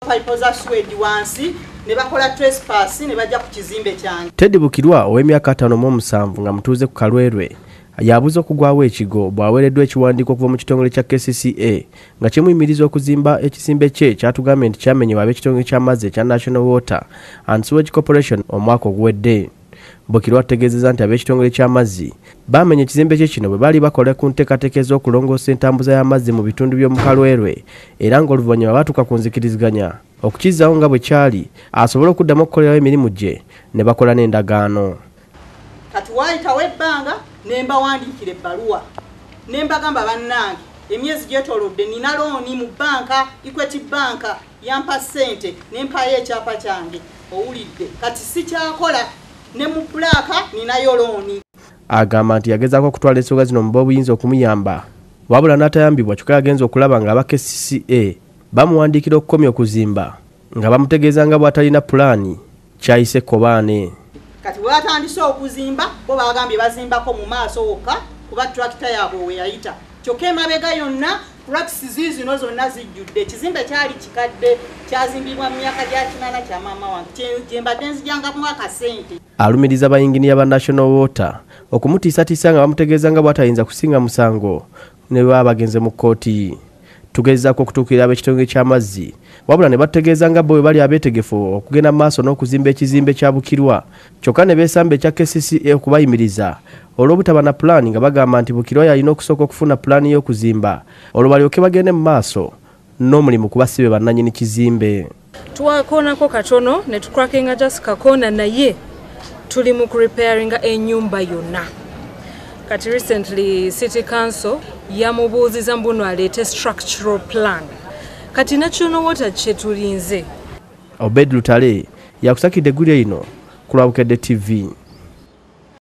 paipo za swedi wansi ne bakola trespass ne bajja ku kizimbe kyange. Teddy bukirwa ow'emyaka 57 nga mutuuze ku kalwerwe yabuza okugwawo ekigo bw'aweereddwa ekiwandiiko okuva mu kitongole kya kcca nga kimuyimiriza okuzimba ekizimbe kye kyatugambye nti kyamenyebwa ab'ekitongole ky'amazzi ekya national water and sewage corporation omwaka oguwedde bukirwa ategeezezza nti ab'ekitongole ky'amazzi baamenya ekizimbe kye kino bwe baali bakola ku nteekateeka ez'okulongoosa entambuza y'amazzi mu bitundu by'omu kalwerwe era ng'oluvannyuma baatuuka ku nzikiriziganya. Okukizzaawo nga bwe kyali asobole okuddamu okukolerawo emirimu gye ne bakola n'endagaano. Kati waayitawo ebbanga ne mbawandiikira ebbaluwa. Ne mbagamba bannange emyezi gyetolodde nina looni mu banka equity banka yampa ssente ne mpayo ekyapa kyange owulidde. Kati sikyakola ne mu pulaaka ninayo looni agamba nti yagezaako okutwala ensonga zino mu bobuyinza okumuyamba. Wabula n'atayambibwa kyokka yagenza okulaba nga aba kcca bamuwandiikira okukomya okuzimba nga bamutegeeza nga bw'atalina pulaani kyayise kobaane kati bwe batandise okuzimba bo bagambye bazimbako mu maaso wokka kuba tulakita yaabwe we yayita. Kyokka emabega yonna practice ziizino zonna zijjudde. Ekizimbe kyali kikadde kyazimbibwa mu myaka gya kinaana kya maama wange. Gye mbadde nzijangamu akasente alumiriza bayinginiya ba national water okumutiisatiisa nga bamutegeeza nga bw'atayinza kusinga musango ne baba bagenze mu kkooti tugezaako okutuukirira ab'ekitongole ky'amazzi wabula ne batutegeeza nga bo bwe bali abeetegefu okugenda mu maaso n'okuzimba ekizimbe kya bukirwa. Kyokka ne beesamba ekya kcca okubayimiriza. Olw'obutaba na pulaani nga bagamba nti bukirwa yalina okusooka okufuna pulaani y'okuzimba. Olwo balyoke bagende mu maaso n'omulimu kuba si be bannannyini kizimbe. Twakoonako katono ne tukrakinga just kakoona naye tuli mu kurepairinga ennyumba yonna kati recently city council yamubuuziza mbuno aleete structural plan. Kati national water kyetulinze obed lutale yakusakidde eggulya lino ku lwabukedde tv